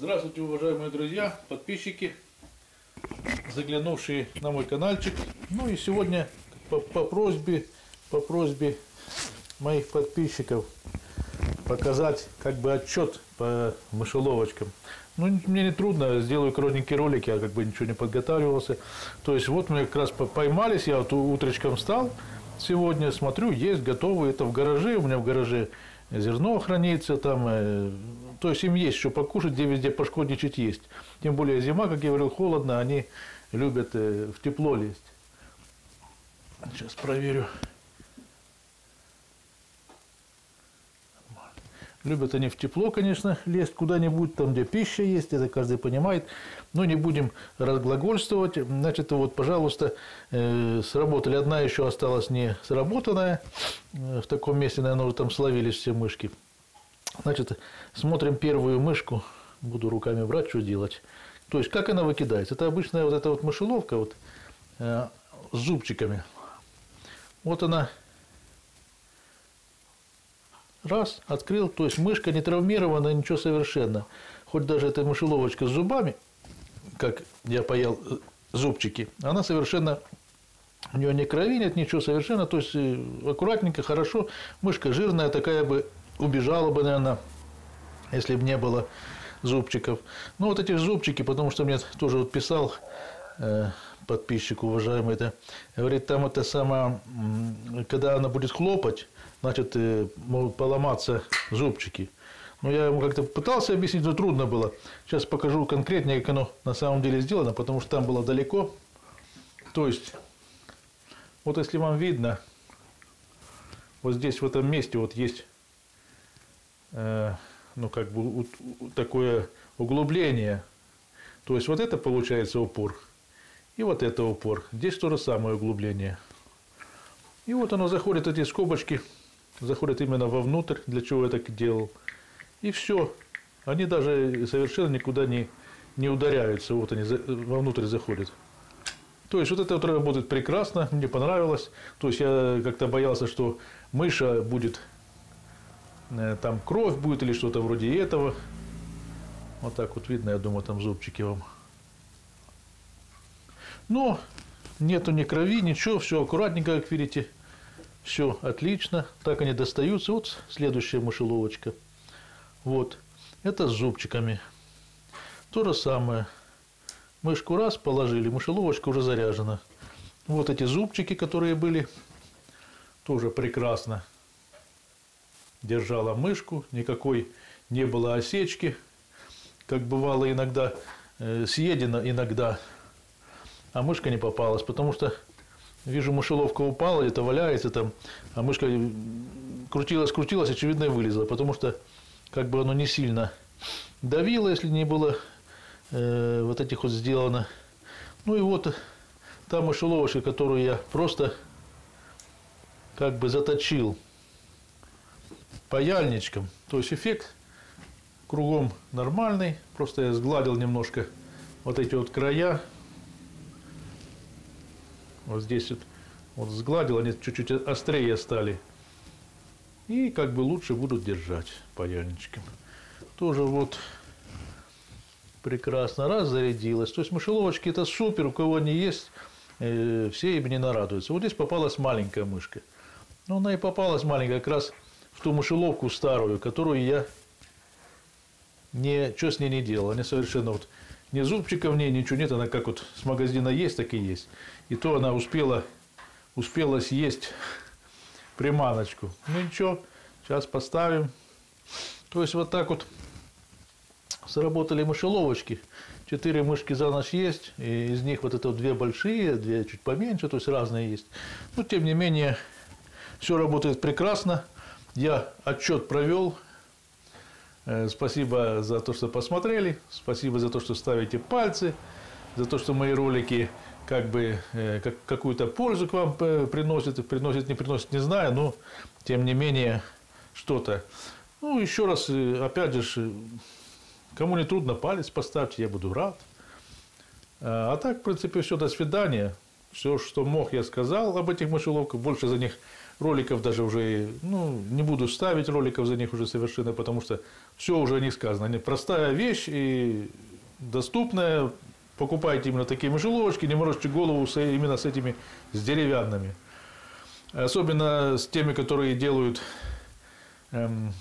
Здравствуйте, уважаемые друзья, подписчики, заглянувшие на мой каналчик. Ну и сегодня по, по просьбе, по просьбе моих подписчиков показать как бы отчет по мышеловочкам. Ну, мне не трудно, сделаю коротенький ролик, я как бы ничего не подготавливался. То есть вот мы как раз поймались, я вот утречком встал, сегодня смотрю, есть готовые, это в гараже, у меня в гараже зерно хранится там, э, то есть им есть что покушать, где везде пошкодничать есть. Тем более зима, как я говорил, холодно, они любят э, в тепло лезть. Сейчас проверю. Любят они в тепло, конечно, лезть куда-нибудь, там, где пища есть, это каждый понимает. Но не будем разглагольствовать. Значит, вот, пожалуйста, э, сработали. Одна еще осталась не сработанная. Э, в таком месте, наверное, уже там словились все мышки. Значит, смотрим первую мышку. Буду руками брать, что делать. То есть, как она выкидается? Это обычная вот эта вот мышеловка вот, э, с зубчиками. Вот она Раз, открыл, то есть мышка не травмирована, ничего совершенно. Хоть даже эта мышеловочка с зубами, как я паял э, зубчики, она совершенно у нее не крови нет, ничего совершенно, то есть э, аккуратненько, хорошо. Мышка жирная такая бы, убежала бы, наверное, если бы не было зубчиков. Ну, вот эти зубчики, потому что мне тоже вот писал э, подписчик уважаемый, это, говорит, там это самое, когда она будет хлопать, значит, э, могут поломаться зубчики. Но я ему как-то пытался объяснить, но трудно было. Сейчас покажу конкретнее, как оно на самом деле сделано, потому что там было далеко. То есть, вот если вам видно, вот здесь в этом месте вот есть, ну как бы такое углубление. То есть вот это получается упор, и вот это упор. Здесь то же самое углубление. И вот оно заходит эти скобочки заходят именно вовнутрь, для чего я так делал. И все. Они даже совершенно никуда не, не ударяются. Вот они вовнутрь заходят. То есть вот это вот работает прекрасно, мне понравилось. То есть я как-то боялся, что мыша будет, э, там кровь будет или что-то вроде этого. Вот так вот видно, я думаю, там зубчики вам. Но нету ни крови, ничего, все аккуратненько, как видите. Все отлично. Так они достаются. Вот следующая мышеловочка. Вот. Это с зубчиками. То же самое. Мышку раз положили, мышеловочка уже заряжена. Вот эти зубчики, которые были, тоже прекрасно держала мышку, никакой не было осечки, как бывало иногда, э, съедено иногда, а мышка не попалась, потому что Вижу, мышеловка упала, где-то валяется там, а мышка крутилась, крутилась, очевидно, и вылезла, потому что как бы оно не сильно давило, если не было э, вот этих вот сделано. Ну и вот та мышеловочка, которую я просто как бы заточил паяльничком. То есть эффект кругом нормальный, просто я сгладил немножко вот эти вот края, вот здесь вот, вот сгладил, они чуть-чуть острее стали. И как бы лучше будут держать паяльничком. Тоже вот прекрасно. Раз зарядилась. То есть мышеловочки это супер, у кого они есть, э, все им не нарадуются. Вот здесь попалась маленькая мышка. Но она и попалась маленькая как раз в ту мышеловку старую, которую я не, что с ней не делал. Они совершенно вот ни зубчиков в ней, ничего нет, она как вот с магазина есть, так и есть. И то она успела, успела съесть приманочку. Ну ничего, сейчас поставим. То есть вот так вот сработали мышеловочки. Четыре мышки за ночь есть, и из них вот это две большие, две чуть поменьше, то есть разные есть. Но тем не менее, все работает прекрасно. Я отчет провел, Э, спасибо за то, что посмотрели. Спасибо за то, что ставите пальцы. За то, что мои ролики как бы э, как, какую-то пользу к вам э, приносят. Приносят, не приносят, не знаю. Но, тем не менее, что-то. Ну, еще раз, опять же, кому не трудно, палец поставьте, я буду рад. А так, в принципе, все, до свидания. Все, что мог, я сказал об этих мышеловках. Больше за них роликов даже уже, ну, не буду ставить роликов за них уже совершенно, потому что все уже них сказано. Они простая вещь и доступная. Покупайте именно такие мышеловочки, не морочьте голову именно с этими, с деревянными. Особенно с теми, которые делают, эм,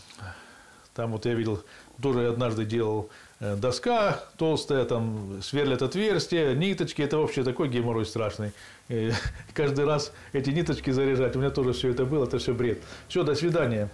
там вот я видел, тоже однажды делал доска толстая, там сверлят отверстия, ниточки, это вообще такой геморрой страшный. И каждый раз эти ниточки заряжать, у меня тоже все это было, это все бред. Все, до свидания.